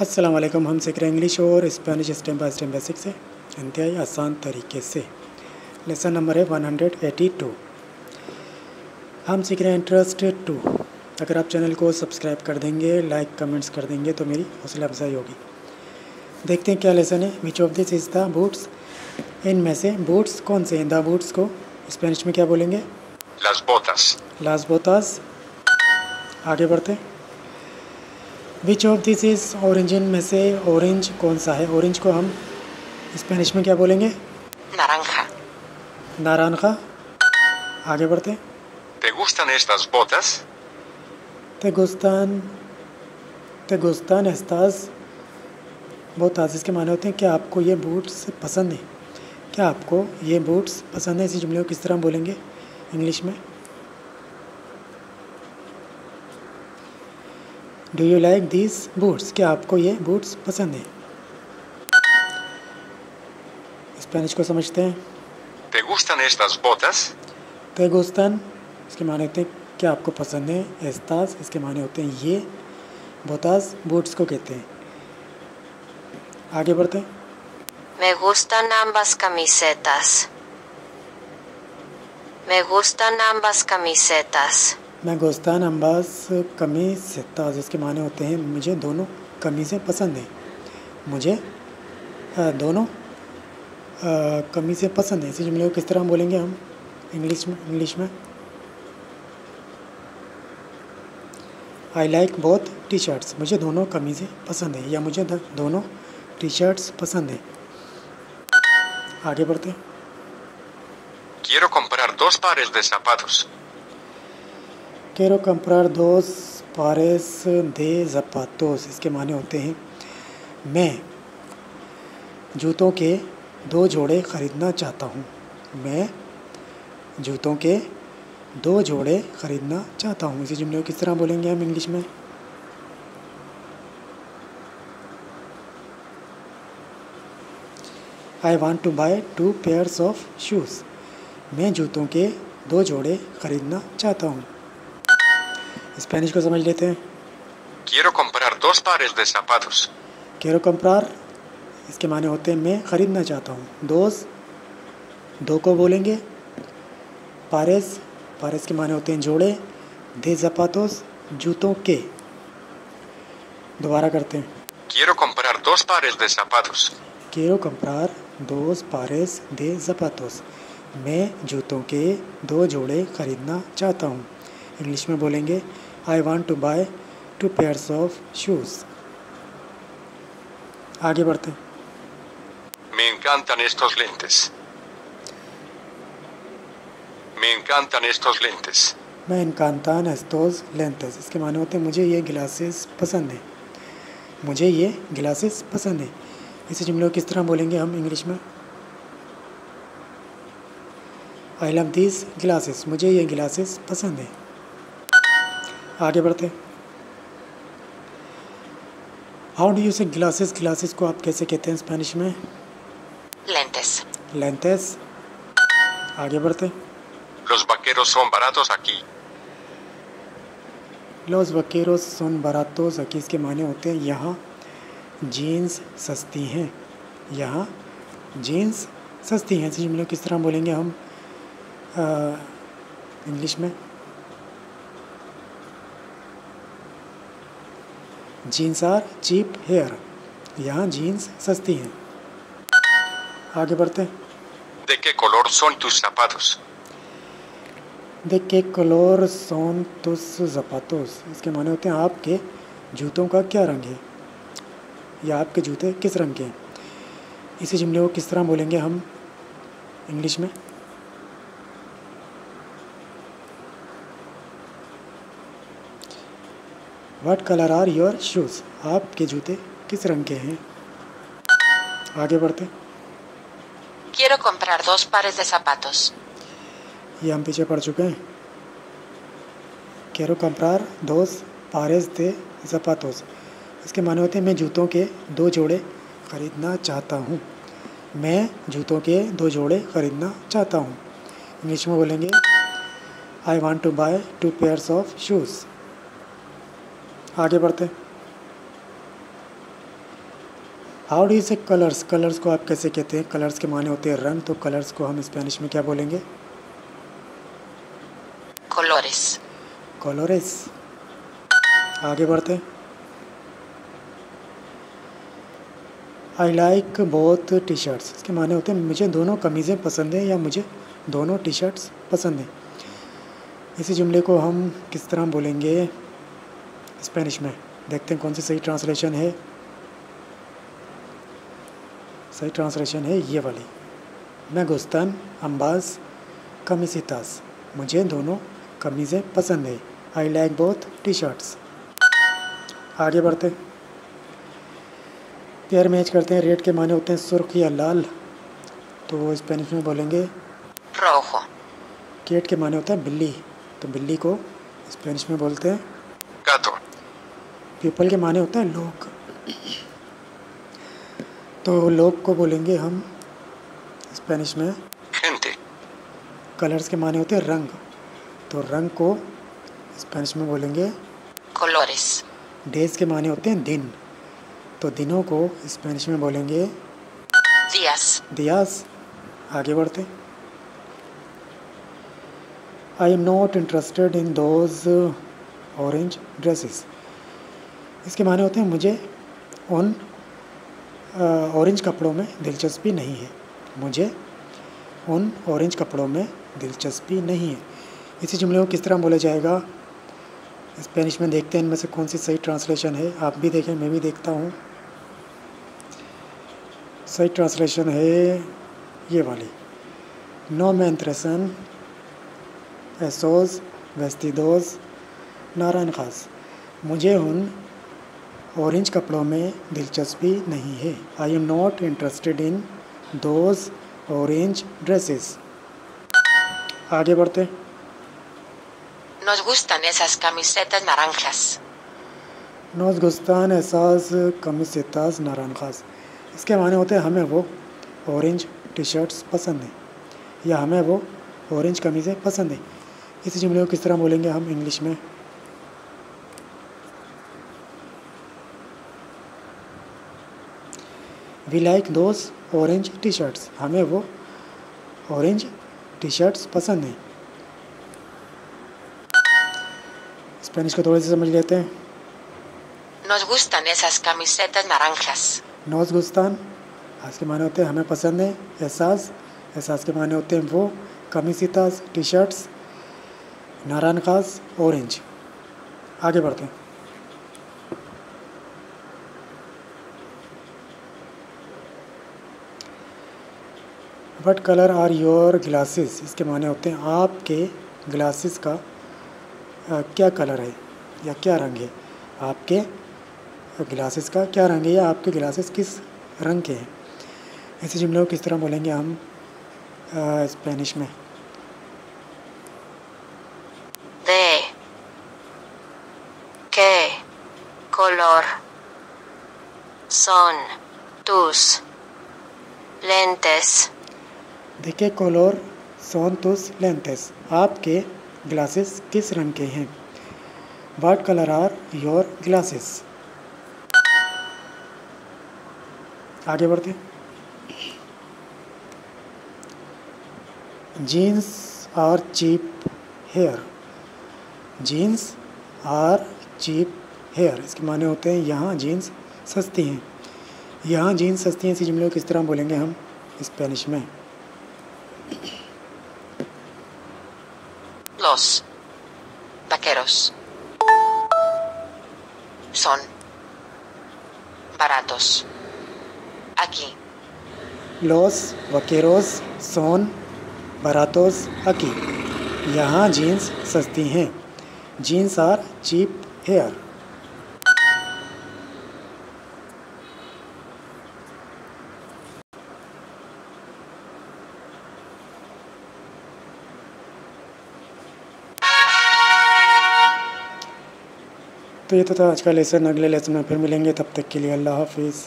अस्सलाम वालेकुम हम सीख रहे हैं इंग्लिश और Spanish step by step basic से। इंतहाई आसान तरीके से। लेसन नंबर है 182 हम सीख रहे हैं इंटरेस्ट टू अगर आप चैनल को सब्सक्राइब कर देंगे लाइक कमेंट्स कर देंगे तो मेरी हौसला अफजाई होगी। देखते हैं क्या लेसन है। Which of this is the boots इनमें से बूट्स कौन से हैं? द बूट्स को स्पेनिश में क्या बोलेंगे? Las botas. लास बोतास आगे बढ़ते which of this is orange में से ऑरेंज कौन सा है? ऑरेंज को हम स्पेनिश में क्या बोलेंगे? Naranja, नारानखा आगे बढ़ते। ¿Te gustan estas botas? ते गुस्तान ते गुस्तान एस्ताज बहुत आजिज़ के माने होते हैं क्या आपको ये बूट्स पसंद है? क्या आपको ये बूट्स पसंद है? इसी जुमले को किस तरह बोलेंगे? इंग्लिश में। Do you like these boots क्या आपको ये बूट्स पसंद है स्पेनिश को समझते हैं ¿Te gustan estas botas? ते गुस्तान इसके माने होते हैं क्या आपको पसंद है एस्ताज इसके माने होते हैं ये बोताज बूट्स को कहते हैं आगे बढ़ते हैं me gustan ambas camisetas. Me gustan ambas camisetas. मैं गोस्तान अम्बास कमीज सिताज इसके माने होते हैं। मुझे दोनों कमीज़ें पसंद हैं। मुझे दोनों कमीज़ें पसंद हैं। इसी जुमले को किस तरह बोलेंगे हम? इंग्लिश में इंग्लिश में। I like both T shirts मुझे दोनों कमीज़ें पसंद हैं या मुझे दोनों टी शर्ट्स पसंद हैं। आगे बढ़ते हैं। Quiero comprar dos pares de zapatos. Quiero comprar dos pares de zapatos, इसके माने होते हैं, मैं जूतों के दो जोड़े ख़रीदना चाहता हूँ, मैं जूतों के दो जोड़े ख़रीदना चाहता हूँ, इसी जुमले को किस तरह बोलेंगे हम इंग्लिश में? I want to buy two pairs of shoes मैं जूतों के दो जोड़े ख़रीदना चाहता हूँ। स्पेनिश को समझ लेते हैं Quiero comprar dos pares de zapatos. केरो कंप्रार इसके माने होते हैं मैं ख़रीदना चाहता हूँ दोस दो को बोलेंगे पारेस पारेस के माने होते हैं जोड़े दे जपातोस जूतों के दोबारा करते हैं Quiero comprar dos pares de zapatos. केरो कंप्रार दोस पारेस दे जपातोस मैं जूतों के दो जोड़े ख़रीदना चाहता हूँ इंग्लिश में बोलेंगे I want to buy two pairs of shoes आगे बढ़ते हैं। Me encantan estos lentes. Me encantan estos lentes. मैं इनकांतान एस्टोज लेंथस। इसके माने होते हैं मुझे ये गिलासेस पसंद हैं। मुझे ये गिलासेस पसंद हैं। इसी जुमले को किस तरह बोलेंगे हम इंग्लिश में? आई लव दीज गिलासेस मुझे ये गिलासेस पसंद हैं। आगे बढ़ते हैं। How do you say glasses glasses को आप कैसे कहते हैं स्पेनिश में? Lentes. लेंथस आगे बढ़ते हैं। Los vaqueros son baratos aquí. लॉस वकेरोस सोन बरातोस अकीस के माने होते हैं यहाँ जीन्स सस्ती हैं। यहाँ जीन्स सस्ती हैं। इसी जुमले किस तरह बोलेंगे हम? इंग्लिश में? जीन्स आर चीप हेयर यहाँ जीन्स सस्ती हैं। आगे बढ़ते हैं। ¿De qué color son tus zapatos? de qué color son tus zapatos? इसके माने होते हैं आपके जूतों का क्या रंग है? या आपके जूते किस रंग के हैं? इसी जुमले को किस तरह बोलेंगे हम? इंग्लिश में? What colour are your shoes आपके जूते किस रंग के हैं? आगे बढ़ते। Quiero comprar dos pares de zapatos. ये हम पीछे पढ़ चुके हैं। कैरो कंप्रार दोस पारेस दे जपातोस इसके माने होते हैं मैं जूतों के दो जोड़े ख़रीदना चाहता हूँ। मैं जूतों के दो जोड़े ख़रीदना चाहता हूँ। इंग्लिश में बोलेंगे I want to buy two pairs of shoes आगे बढ़ते how do say colours colours को आप कैसे कहते हैं? कलर्स के माने होते हैं रंग तो कलर्स को हम स्पेनिश में क्या बोलेंगे? Colores, कॉलोरेस आगे बढ़ते I like both T shirts इसके माने होते हैं मुझे दोनों कमीज़ें पसंद हैं या मुझे दोनों टी शर्ट्स पसंद हैं। इसी जुमले को हम किस तरह बोलेंगे? स्पेनिश में। देखते हैं कौन सी सही ट्रांसलेशन है। सही ट्रांसलेशन है ये वाली। मैं गुस्तान अम्बाज कमीसितास। मुझे दोनों कमीज़ें पसंद है। I like both T shirts आगे बढ़ते हैं। पेयर मैच करते हैं। रेड के माने होते हैं सुर्ख या लाल। तो स्पेनिश में बोलेंगे। Rojo, केट के माने होता है बिल्ली। तो बिल्ली को स्पेनिश में बोलते हैं। पीपल के माने होता है लोग तो लोग को बोलेंगे हम स्पेनिश में। Gente, कलर्स के माने होते हैं रंग। तो रंग को स्पेनिश में बोलेंगे colores, डेज़ के माने होते हैं दिन। तो दिनों को स्पेनिश में बोलेंगे días, दियास। आगे बढ़ते। I am not interested in those orange dresses इसके माने होते हैं मुझे उन ऑरेंज कपड़ों में दिलचस्पी नहीं है। मुझे उन ऑरेंज कपड़ों में दिलचस्पी नहीं है। इसी जुमले को किस तरह बोला जाएगा? स्पेनिश में देखते हैं, इनमें से कौन सी सही ट्रांसलेशन है? आप भी देखें, मैं भी देखता हूँ। सही ट्रांसलेशन है ये वाली। नो me interesan esos नारायण खास मुझे उन ऑरेंज कपड़ों में दिलचस्पी नहीं है। I am not interested in those orange dresses आगे बढ़ते। Nos gustan esas camisetas naranjas, नोज़ गुस्तान एहसास कमिसताज नारानखास इसके माने होते हैं हमें वो ऑरेंज टी शर्ट्स पसंद हैं या हमें वो ऑरेंज कमीज़ें पसंद हैं। इस जुमले को किस तरह बोलेंगे हम इंग्लिश में? We like those orange T shirts हमें वो ऑरेंज टी शर्ट्स पसंद हैं। स्पेनिश को थोड़े से समझ लेते हैं। Nos gustan esas camisetas naranjas, नौज गुस्तान आज के माने होते हैं हमें पसंद है एहसास एहसास के माने होते हैं वो कमीसितास टी शर्ट्स नारायण खास ऑरेंज आगे बढ़ते हैं what colour are your glasses इसके माने होते हैं आपके ग्लासेस का अ, क्या कलर है? या क्या रंग है? आपके ग्लासेस का क्या रंग है? या आपके ग्लासेस किस रंग के हैं? ऐसे जुमले को किस तरह बोलेंगे हम स्पेनिश में? De qué color son tus lentes, देखे कोलोर सोनतुस लेंथेस आपके ग्लासेस किस रंग के हैं what colour are your glasses आगे बढ़ते jeans are cheap here jeans are cheap here इसके माने होते हैं, यहाँ जीन्स सस्ती हैं। यहाँ जीन्स सस्ती हैं, इसी जुमले को किस तरह बोलेंगे हम? स्पेनिश में। Los vaqueros. Son baratos. Aquí, लॉस वकेरोस सोन बरातोस अकी यहाँ जीन्स सस्ती हैं जीन्स आर चीप हेयर तो ये तो था आज का लेसन अगले लेसन में फिर मिलेंगे। तब तक के लिए अल्लाह हाफिज़।